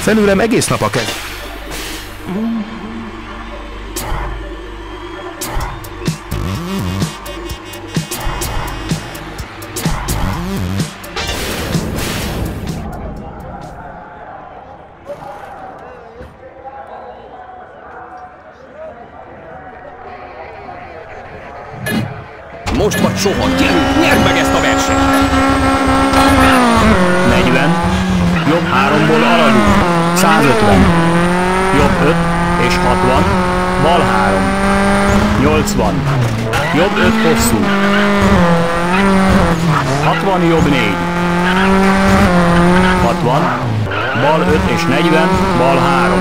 Felülem egész nap a kez. Most vagy soha, gyerünk, nyerd meg ezt a versenyt! 40, jobb 3-ból aladunk, 150, jobb 5 és 60, bal 3, 80, jobb 5 hosszú, 60, jobb 4, 60, bal 5 és 40, bal 3,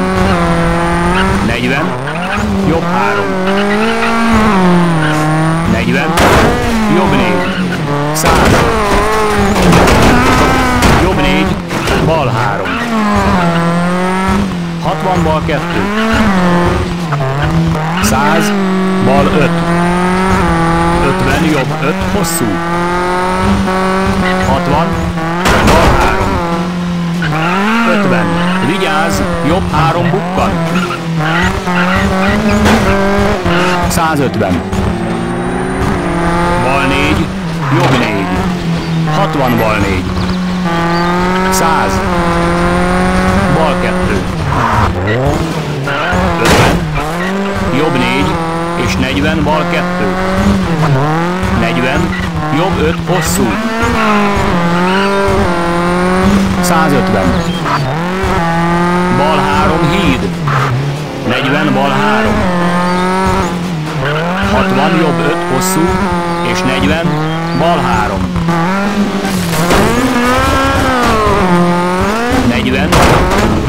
40, jobb 3, 40, jobb 4, 100, jobb 4, bal 3, 60, bal 2, 100, bal 5, 50, jobb 5, hosszú, 60, bal 3, 50, vigyázz, jobb 3 bukkan, 150, bal 4, jobb 4, 60 bal 4, 100, bal 2, 40 bal 2, 40, jobb 5 hosszú, 150, bal 3 híd, 40 bal 3, 60 jobb 5 hosszú, és 40 bal 3. 40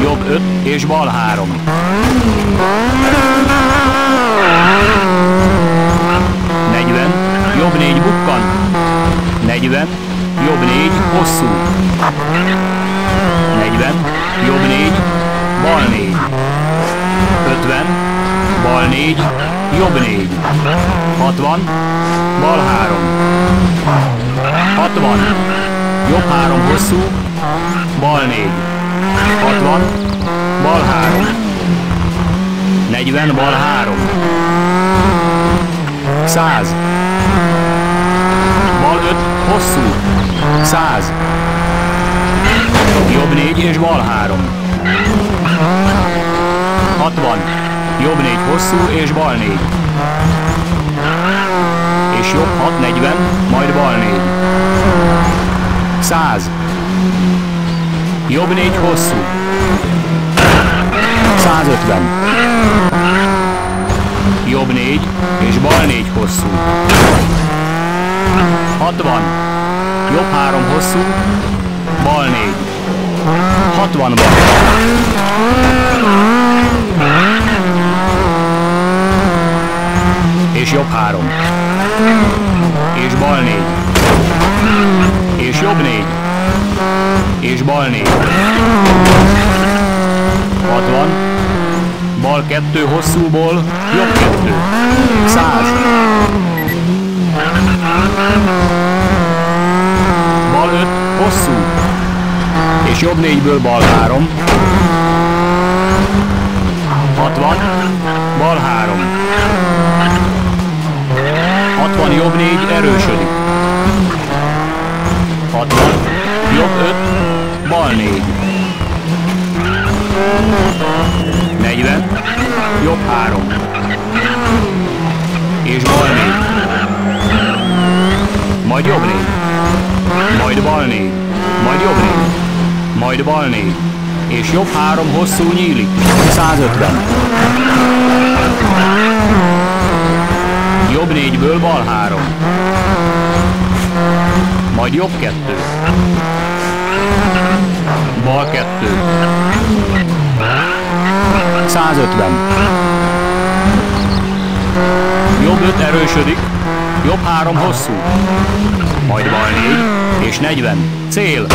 jobb 5 és bal 3. 40 jobb 4 bukkan. 40 jobb 4 hosszú. 40 jobb 4 bal 4. 50 bal 4 jobb 4. 60 bal 3. 60 jobb 3 hosszú, bal 4. 60 bal 3. 40 bal 3. 100 bal 5 hosszú, 100 jobb 4 és bal 3. 60 jobb 4 hosszú és bal 4 és jobb 6, 40, majd bal 4. 100. Jobb 4 hosszú. 150. Jobb 4 és bal 4 hosszú. 60. Jobb 3 hosszú, bal 4. 60 bal. És jobb 3 és bal 4, és jobb 4, és bal 4. 60, bal 2 hosszúból, jobb 2, 100. Bal 5 hosszú, és jobb 4-ből bal 3. 60, bal 3. 60 jobb 4 erősödik. 60 jobb 5 bal 4. 40 jobb 3. És bal 4. Majd jobb 4. Majd bal 4. Majd jobb 4. Majd bal 4. És jobb 3 hosszú nyílik. 150. Jobb négyből bal három. Majd jobb kettő. Bal kettő. 150. Jobb öt erősödik. Jobb három hosszú. Majd bal négy. És 40. Cél.